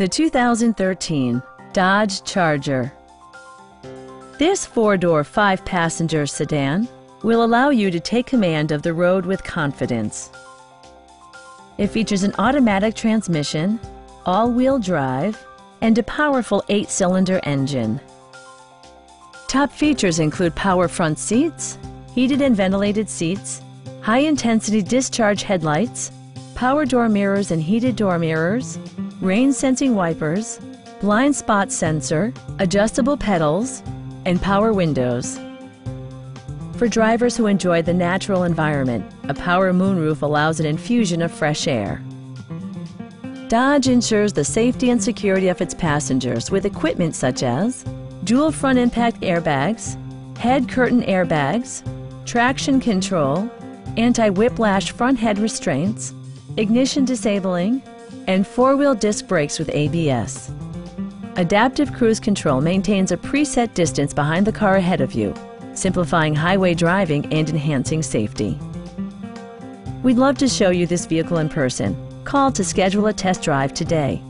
The 2013 Dodge Charger. This four-door, five-passenger sedan will allow you to take command of the road with confidence. It features an automatic transmission, all-wheel drive, and a powerful eight-cylinder engine. Top features include power front seats, heated and ventilated seats, high-intensity discharge headlights, power door mirrors and heated door mirrors, rain sensing wipers, blind spot sensor, adjustable pedals, and power windows. For drivers who enjoy the natural environment, a power moonroof allows an infusion of fresh air. Dodge ensures the safety and security of its passengers with equipment such as dual front impact airbags, head curtain airbags, traction control, anti-whiplash front head restraints, ignition disabling, and four-wheel disc brakes with ABS. Adaptive Cruise Control maintains a preset distance behind the car ahead of you, simplifying highway driving and enhancing safety. We'd love to show you this vehicle in person. Call to schedule a test drive today.